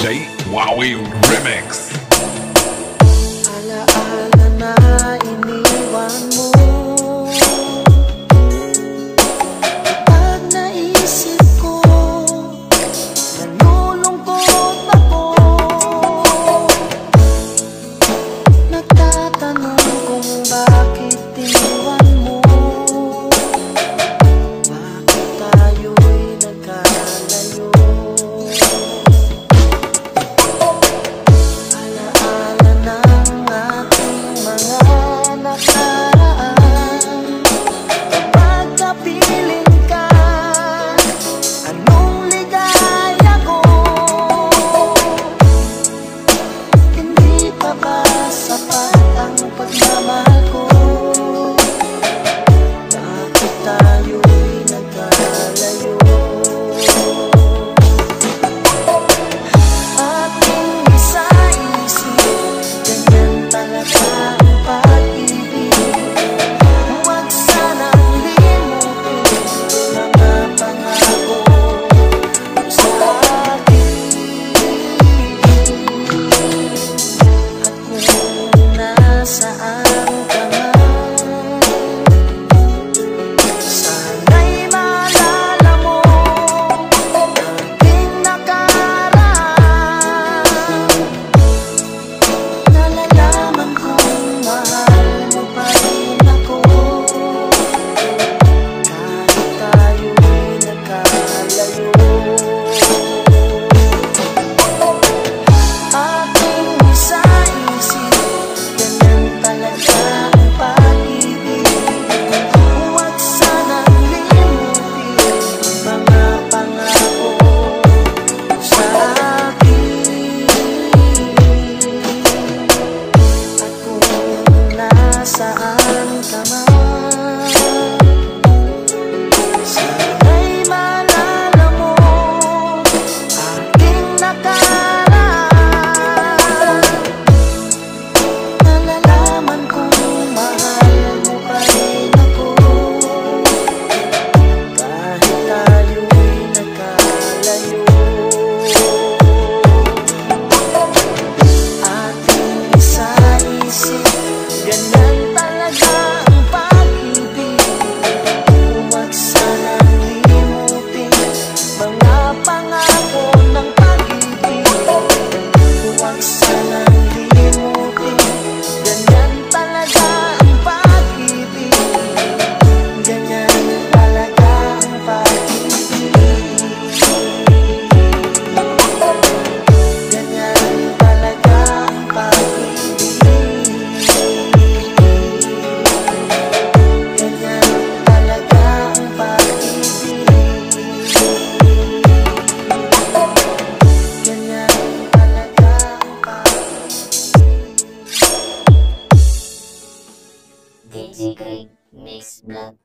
Wowie Remix. Alaala na iniwan passa Integrate, mix up.